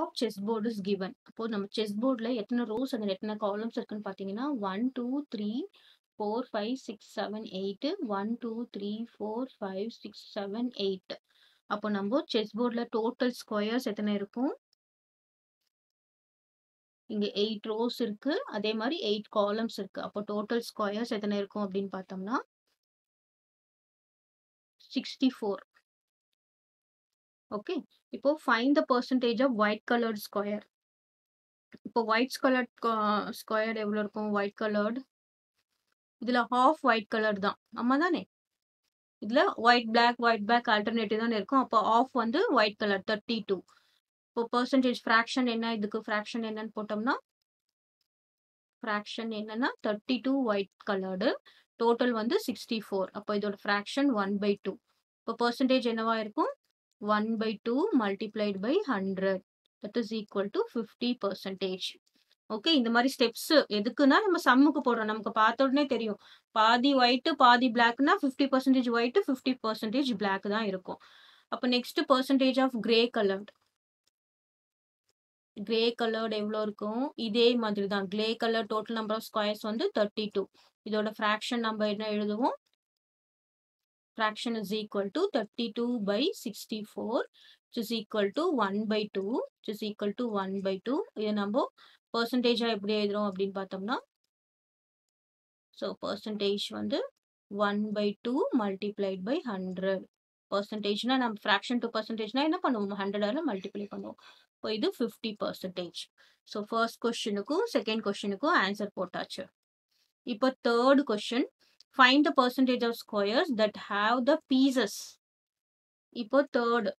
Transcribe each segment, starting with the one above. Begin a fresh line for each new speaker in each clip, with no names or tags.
Of chess chessboard is given. அப்போ நம்ம chess chessboardல எத்தனை ரோஸ் and எத்தனை காலம்ஸ் இருக்குன்னு பார்த்தீங்கன்னா one two three four five six seven eight one two three four five six seven eight அப்போ நம்ம chess போர்டில் டோட்டல் ஸ்கொயர்ஸ் எத்தனை இருக்கும்? இங்கே எயிட் ரோஸ் இருக்கு. அதே மாதிரி எயிட் காலம்ஸ் இருக்குது அப்போ டோட்டல் ஸ்கொயர்ஸ் எத்தனை இருக்கும் அப்படின்னு பார்த்தோம்னா சிக்ஸ்டி ஃபோர் ஓகே. இப்போ find the percentage of white coloured square. இப்போ ஒயிட் கலர்ட் ஸ்கொயர் எவ்வளோ இருக்கும்? ஒயிட் கலர்டு இதில் ஹாஃப் ஒயிட் கலர் தான். ஆமாம் தானே? இதில் white, black, white, black alternative தானே இருக்கும். அப்போ ஆஃப் வந்து ஒயிட் கலர் 32. இப்போ பர்சன்டேஜ் ஃபிராக்ஷன் என்ன? இதுக்கு ஃப்ராக்ஷன் என்னன்னு போட்டோம்னா ஃப்ராக்ஷன் என்னன்னா 32 ஒயிட் கலர்டு. டோட்டல் வந்து 64. அப்போ இதோட ஃபிராக்ஷன் 1/2. இப்போ பர்சன்டேஜ் என்னவா இருக்கும்? 1/2 multiplied by 100 that is equal to 50%. Okay. இந்த மாதிரி ஸ்டெப்ஸ் எதுக்குன்னா நம்ம சம்முக்கு போடுறோம். நமக்கு பார்த்த உடனே தெரியும். பாதி ஒயிட்டு பாதி பிளாக்னா fifty percentage white fifty percentage black தான் இருக்கும். அப்போ next percentage of grey coloured. Grey coloured எவ்வளோ இருக்கும்? இதே மாதிரி தான். Grey colour total number of squares வந்து 32. இதோட ஃபிராக்ஷன் நம்ம என்ன எழுதுவோம்? Fraction is equal to 32 by 64 which is equal to 1 by 2 which is equal to 1 by 2 இதை நம்ம பெர்சன்டேஜா எப்படி எழுதுறோம் அப்படின்னு பார்த்தோம்னா so percentage வந்து 1 by 2 multiplied by 100 பெர்சன்டேஜ்னா நம்ம ஃப்ராக்ஷன் டு பெர்சன்டேஜ்னா என்ன பண்ணுவோம்? ஹண்ட்ரடால மல்டிப்ளை பண்ணுவோம். இப்போ இது ஃபிஃப்டி பர்சன்டேஜ் ஸோ ஃபர்ஸ்ட் கொஸ்டினுக்கும் செகண்ட் கொஸ்டினுக்கும் answer போட்டாச்சு. இப்போ third question find the percentage of squares that have the pieces இப்போ தேர்டு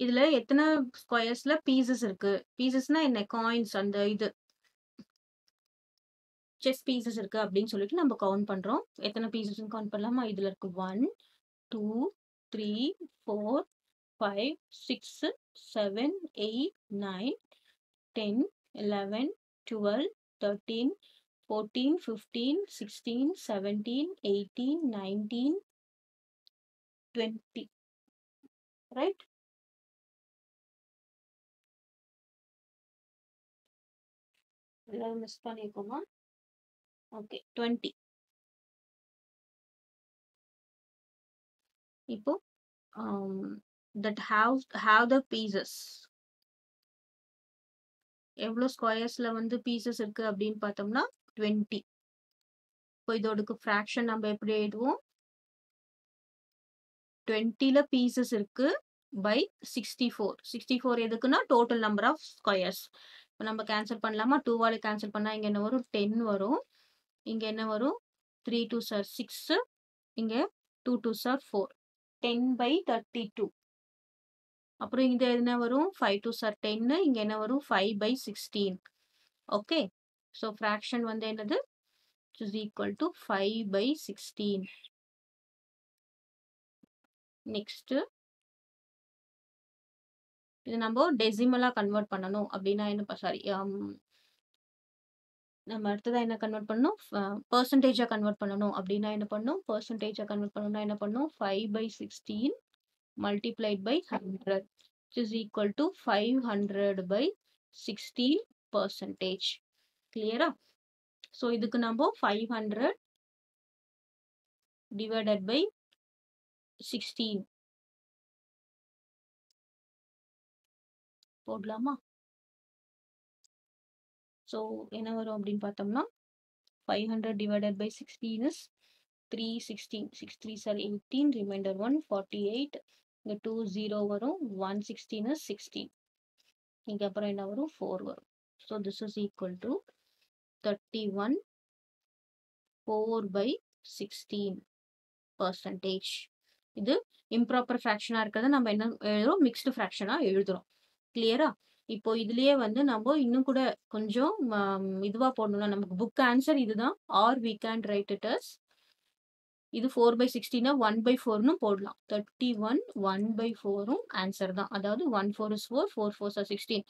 இதுல எத்தனை ஸ்கொயர்ஸ்ல பீசஸ் இருக்கு? பீசஸ்னா என்ன? காயின்ஸ் அந்த இது. செஸ் பீசஸ் இருக்கு அப்படின்னு சொல்லிட்டு நம்ம கவுண்ட் பண்றோம். எத்தனை பீசஸ் கவுண்ட் பண்ணலாமா? இதுல இருக்கு one two three four five six seven eight nine ten 11, 12, 13, 14, 15, 16, 17, 18, 19, 20. Right? Miss பண்ணிருக்கோமா okay twenty இப்போ that have have the pieces எவ்வளோ ஸ்கொயர்ஸில் வந்து பீசஸ் இருக்குது அப்படின்னு பார்த்தோம்னா டுவெண்ட்டி இப்போ இதோடக்கு ஃப்ராக்ஷன் நம்ம எப்படி எழுதுவோம்? டுவெண்ட்டியில் பீசஸ் இருக்குது by sixty four sixty four எதுக்குன்னா டோட்டல் நம்பர் ஆஃப் ஸ்கொயர்ஸ் இப்போ நம்ம கேன்சல் பண்ணலாமா? டூவால் கேன்சல் பண்ணால் இங்கே என்ன வரும்? டென் வரும். இங்கே என்ன வரும்? த்ரீ டூ சார் சிக்ஸு இங்கே two two are four ten by thirty two அப்புறம் இது என்ன வரும்? ஃபைவ் டூ சார் டென்னு இங்கே என்ன வரும்? Five by sixteen okay so fraction வந்து என்னது? Is equal to five by sixteen next இது நம்ம டெசிமலாக கன்வெர்ட் பண்ணணும். அப்படின்னா என்ன சாரி um, நம்ம அடுத்ததாக என்ன கன்வெர்ட் பண்ணணும்? பர்சன்டேஜாக கன்வெர்ட் பண்ணணும். அப்படின்னா என்ன பண்ணணும் பர்சன்டேஜாக கன்வெர்ட் பண்ணணும்னா என்ன பண்ணணும் five by sixteen multiplied by 100 which is equal to 500 by 16 percentage clear so இதுக்கு நம்ம 500 divided by 16 போடலாமா so என்ன வரும் அப்படின்னு பார்த்தோம்னா 500 divided by 16 is 316 6 3 are 18 remainder 1 48 இங்க 2 0 வரும் ஒன் சிக்ஸ்டீன் சிக்ஸ்டீன் இங்க அப்புறம் என்ன வரும்? ஃபோர் வரும். So this is equal to thirty one four by sixteen percentage இது இம்ப்ராப்பர் ஃப்ராக்ஷனா இருக்கிறத நம்ம என்ன எழுதுறோம்? மிக்ஸ்டு ஃப்ராக்ஷனா எழுதுறோம். கிளியரா இப்போ இதுலயே வந்து நம்ம இன்னும் கூட கொஞ்சம் இதுவா போடணும்னா நமக்கு புக் ஆன்சர் இதுதான். Or we can write it as இது ஃபோர் பை சிக்ஸ்டீனா ஒன் பை ஃபோர்னு போடலாம். தேர்ட்டி ஒன் ஒன் பை ஃபோரும் ஆன்சர் தான். அதாவது one four is four four four are sixteen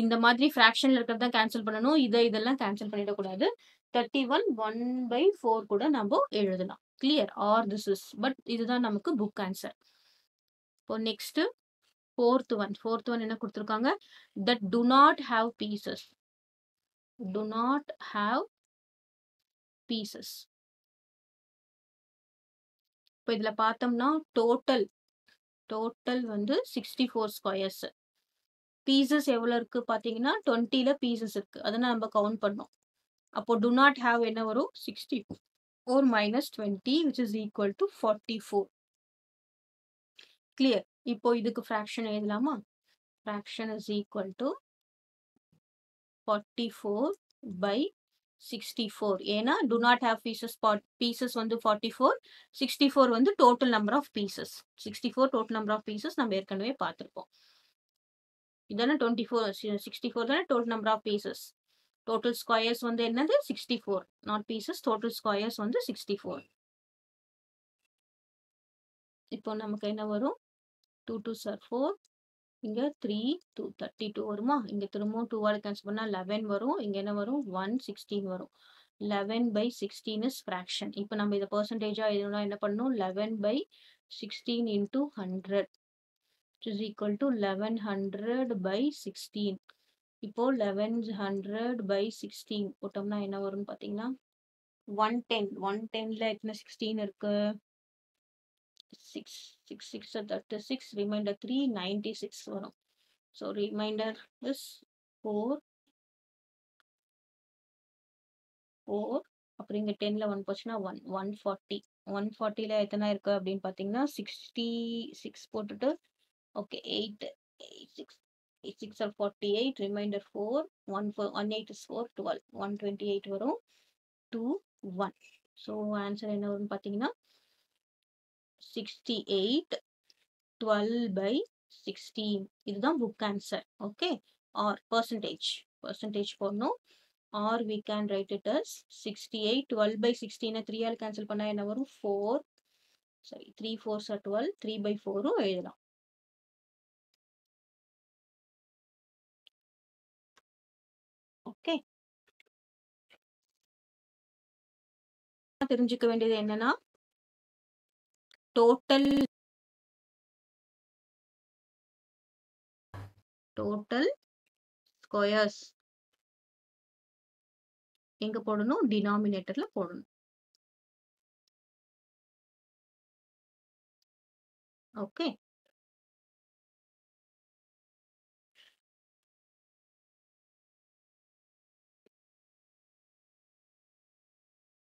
இந்த மாதிரி ஃபிராக்ஷனில் இருக்கிறது தான் கேன்சல் பண்ணணும். இதை இதெல்லாம் கேன்சல் பண்ணிடக்கூடாது. Thirty one one by four கூட நம்ம எழுதலாம். Clear or this is but இதுதான் நமக்கு புக் ஆன்சர் இப்போ next fourth one fourth one என்ன கொடுத்துருக்காங்க? That do not have pieces do not have pieces இப்போ இதில் பார்த்தோம்னா டோட்டல் டோட்டல் வந்து சிக்ஸ்டி ஃபோர் ஸ்கொயர்ஸ் பீசஸ் எவ்வளோ இருக்குது பார்த்தீங்கன்னா டுவெண்ட்டியில் பீசஸ் இருக்குது அதை நம்ம கவுண்ட் பண்ணோம். அப்போது டு நாட் ஹாவ் என்ன வரும்? Sixty four minus twenty which is equal to forty four clear இப்போ இதுக்கு ஃப்ராக்ஷன் எழுதலாமா? Fraction is equal to forty four by sixty four ஏன்னா do not have pieces pieces வந்து ஃபார்ட்டி ஃபோர் சிக்ஸ்டி ஃபோர் வந்து total number of pieces sixty four total number of pieces நம்ம ஏற்கனவே பார்த்துருப்போம். இதானே டுவெண்ட்டி ஃபோர் சிக்ஸ்டி ஃபோர் தானே total number of pieces total squares வந்து என்னது? Sixty four not pieces total squares வந்து சிக்ஸ்டி ஃபோர் இப்போ நமக்கு என்ன வரும்? டூ டூ சார் ஃபோர் இங்க த்ரீ டூ தேர்ட்டி டூ வருமா? இங்க திரும்பவும் டூவால் கேன்சல் பண்ணா லெவன் வரும். இங்க என்ன வரும்? ஒன் சிக்ஸ்டீன் வரும். Eleven by sixteen is fraction இப்போ நம்ம இதை பர்சன்டேஜா எழுதணும்னா என்ன பண்ணணும் eleven by sixteen into hundred is equal to eleven hundred by sixteen இப்போ லெவன் ஹண்ட்ரட் பை சிக்ஸ்டீன் போட்டோம்னா என்ன வரும்னு பார்த்தீங்கன்னா ஒன் டென் ஒன் டென்ல எத்தனை சிக்ஸ்டீன் இருக்கு? Six six six thirty six remainder three ninety six வரும். So remainder is four four அப்புறம் இங்கே டென்னில் ஒன் போச்சுன்னா ஒன் ஒன் ஃபார்ட்டி ஒன் ஃபார்ட்டியில் எத்தனை இருக்கு அப்படின்னு பார்த்தீங்கன்னா சிக்ஸ்டி சிக்ஸ் போட்டுட்டு okay eight eight six eight six or forty eight remainder four one four one eight is four twelve one twenty eight வரும். டூ ஒன் ஸோ ஆன்சர் என்ன வரும்னு பார்த்தீங்கன்னா sixty eight twelve by sixteen இதுதான் book answer okay or percentage percentage போடணும். Or we can write it as sixty eight twelve by சிக்ஸ்டீனை all cancel பண்ணால் என்ன வரும்? Four சரி three four sir twelve three by ஃபோரும் எழுதலாம். ஓகே தெரிஞ்சுக்க வேண்டியது என்னன்னா டோட்டல் டோட்டல் ஸ்கொயர்ஸ் எங்க போடணும்? டினாமினேட்டர்ல போடணும். ஓகே